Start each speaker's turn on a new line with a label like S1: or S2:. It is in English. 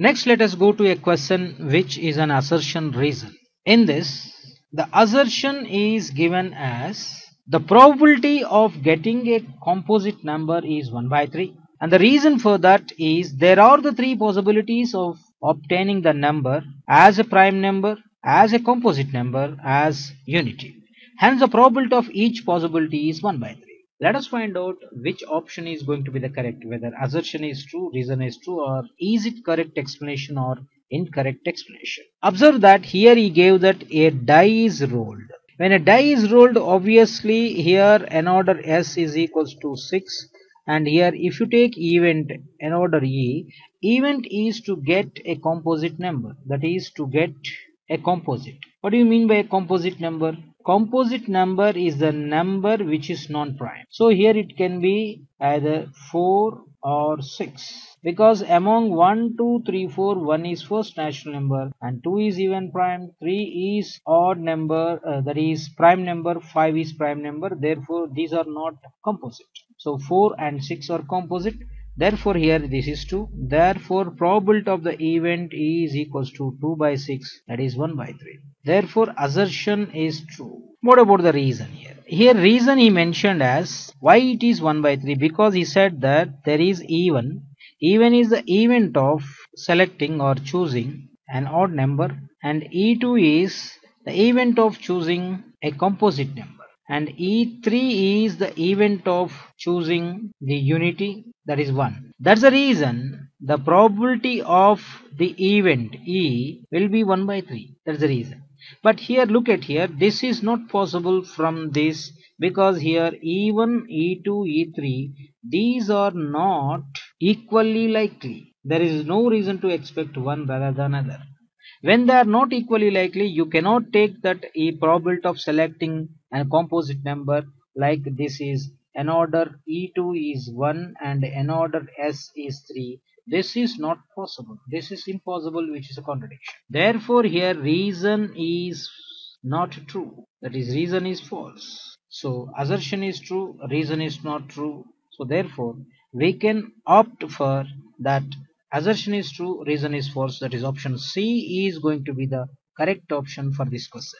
S1: Next, let us go to a question which is an assertion reason. In this, the assertion is given as the probability of getting a composite number is 1 by 3. And the reason for that is there are the three possibilities of obtaining the number as a prime number, as a composite number, as unity. Hence, the probability of each possibility is 1 by 3. Let us find out which option is going to be the correct, whether assertion is true, reason is true, or is it correct explanation or incorrect explanation. Observe that here he gave that a die is rolled. When a die is rolled, obviously here n order s is equals to 6 and here if you take event n order e, event is to get a composite number that is to get a composite. What do you mean by a composite number? Composite number is the number which is non-prime. So here it can be either 4 or 6 because among 1 2 3 4 1 is first natural number and 2 is even prime 3 is odd number uh, that is prime number 5 is prime number. Therefore these are not composite. So 4 and 6 are composite therefore here this is 2 therefore probability of the event is equals to 2 by 6 that is 1 by 3 Therefore, assertion is true. What about the reason here? Here reason he mentioned as why it is 1 by 3 because he said that there is E1. E1 is the event of selecting or choosing an odd number and E2 is the event of choosing a composite number and E3 is the event of choosing the unity that is 1. That's the reason the probability of the event E will be 1 by 3. That's the reason but here look at here this is not possible from this because here e1 e2 e3 these are not equally likely there is no reason to expect one rather than another. when they are not equally likely you cannot take that a probability of selecting a composite number like this is n order e2 is 1 and n order s is 3 this is not possible. This is impossible which is a contradiction. Therefore here reason is not true. That is reason is false. So assertion is true reason is not true. So therefore we can opt for that assertion is true reason is false. That is option c is going to be the correct option for this question